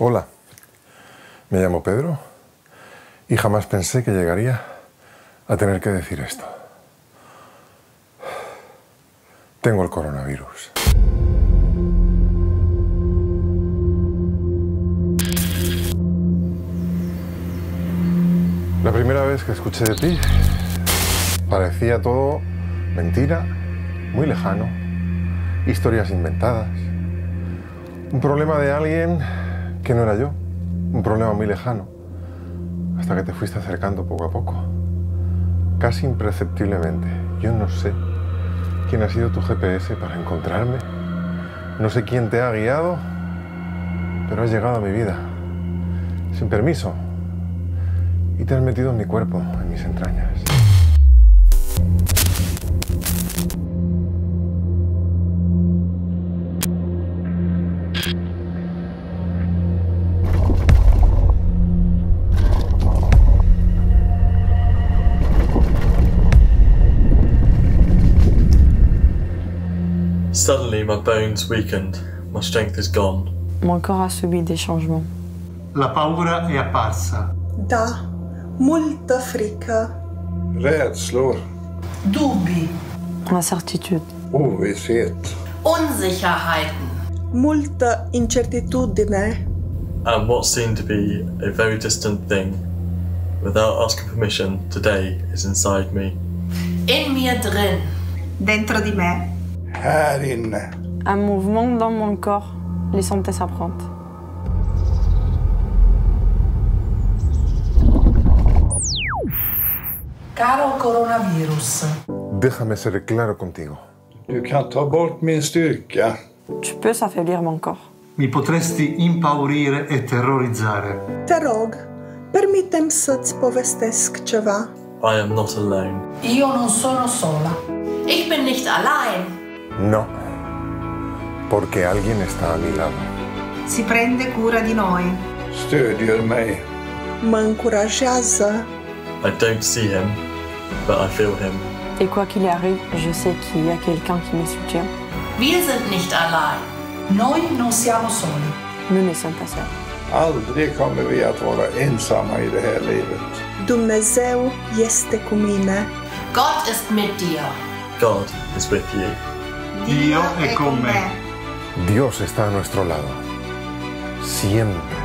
Hola, me llamo Pedro y jamás pensé que llegaría a tener que decir esto. Tengo el coronavirus. La primera vez que escuché de ti parecía todo mentira, muy lejano, historias inventadas, un problema de alguien que no era yo, un problema muy lejano, hasta que te fuiste acercando poco a poco, casi imperceptiblemente. Yo no sé quién ha sido tu GPS para encontrarme, no sé quién te ha guiado, pero has llegado a mi vida, sin permiso, y te has metido en mi cuerpo, en mis entrañas. Suddenly, my bones weakened. My strength is gone. Mon corps a subi des changements. La paura è apparsa. Da, multă frică, Rädslor, Dubbi, Incertitude. ovisshet. Unsicherheiten, multă incertitudine, And what seemed to be a very distant thing, without asking permission, today is inside me. in mir drin. dentro di me. Här inne. Un mouvement dans mon corps, les santé s'apprendre. Caro coronavirus, Déjame ser claro contigo. Du kan ta bort min styrka. Tu peux affaiblir mon corps. Mi potresti impaurire e terrorizzare. te rog, permitem să-ți povestesc ceva. I am not alone. io non sono sola. Ich bin nicht allein. No, porque alguien está a mi lado. Si prende cura di noi. Stödjer mig. Mă încurajează, I don't see him, but I feel him. Et quoi qu'il arrive, je sais qu'il y a quelqu'un qui me soutient. Wir sind nicht allein. Noi non siamo soli. Nous ne pas seuls. Aldrig kommer vi att vara ensamma i det här livet. Dumnezeu este cu mine. Gott ist mit dir. God is with you. Dio è. Dios está a nuestro lado, siempre.